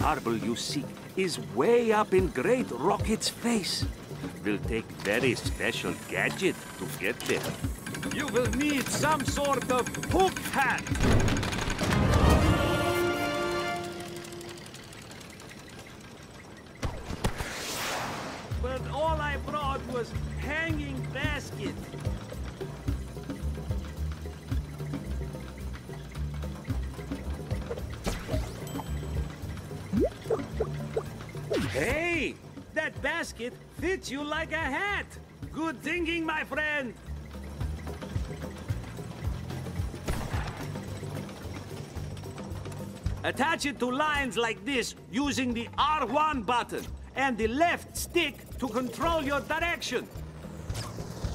marble you seek is way up in Great Rocket's face. Will take very special gadget to get there. You will need some sort of hook hat. But all I brought was hanging basket. Hey, that basket fits you like a hat. Good thinking, my friend. Attach it to lines like this using the R1 button and the left stick to control your direction.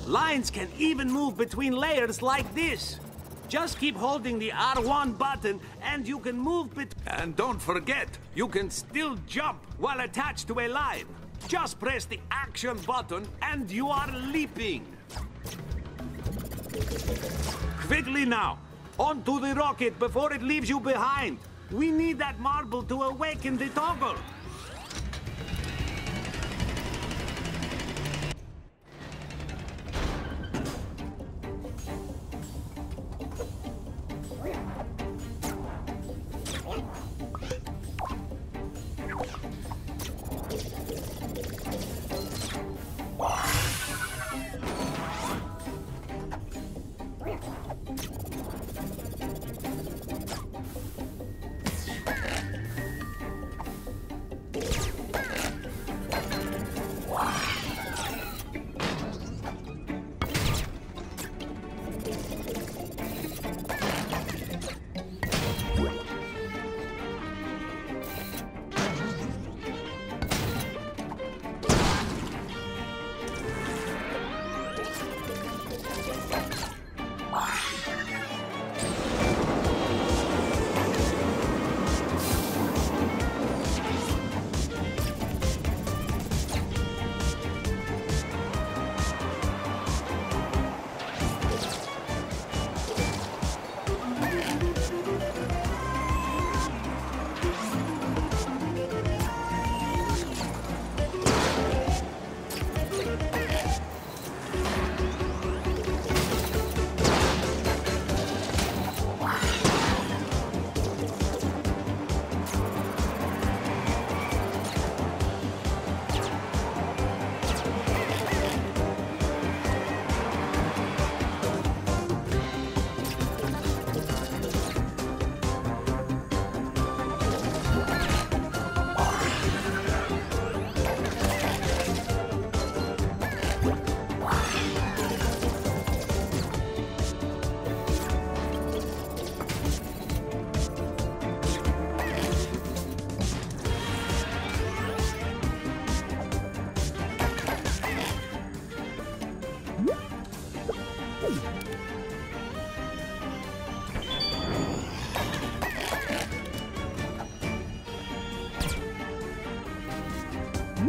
Lines can even move between layers like this. Just keep holding the R1 button and you can move bet- And don't forget, you can still jump while attached to a line. Just press the action button and you are leaping. Quickly now, onto the rocket before it leaves you behind. We need that marble to awaken the toggle.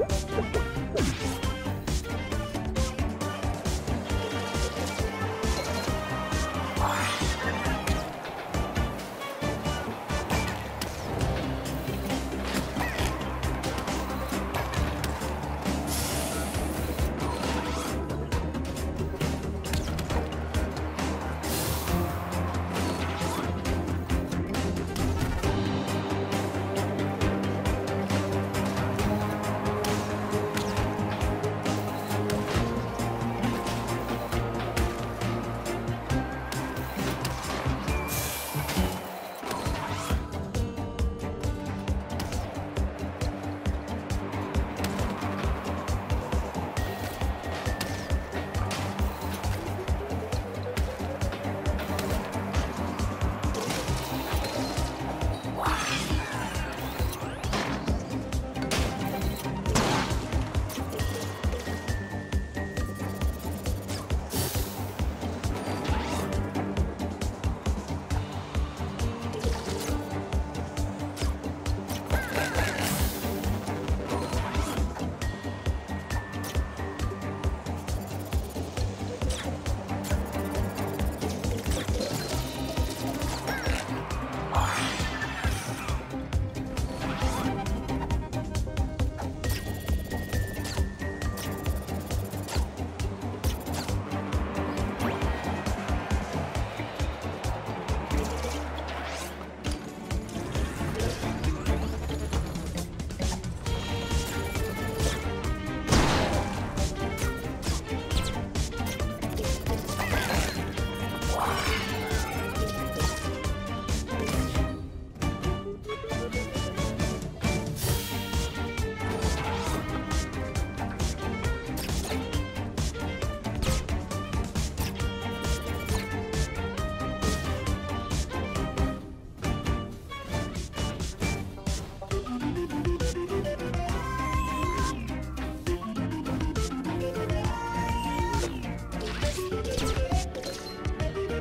Woo!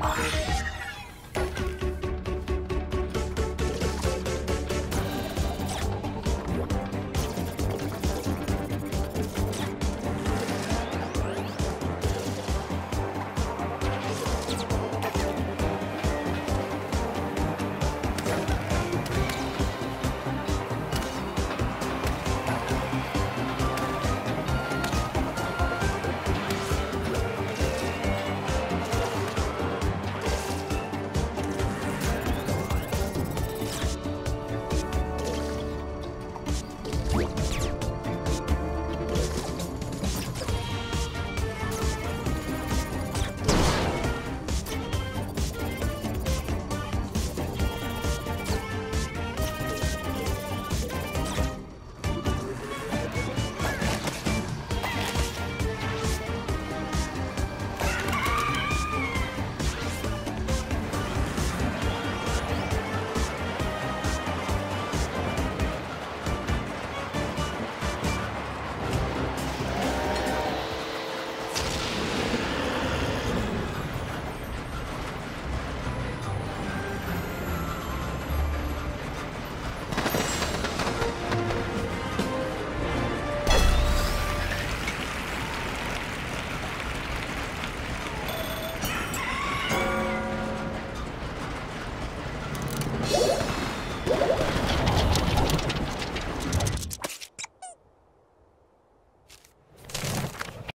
Bye.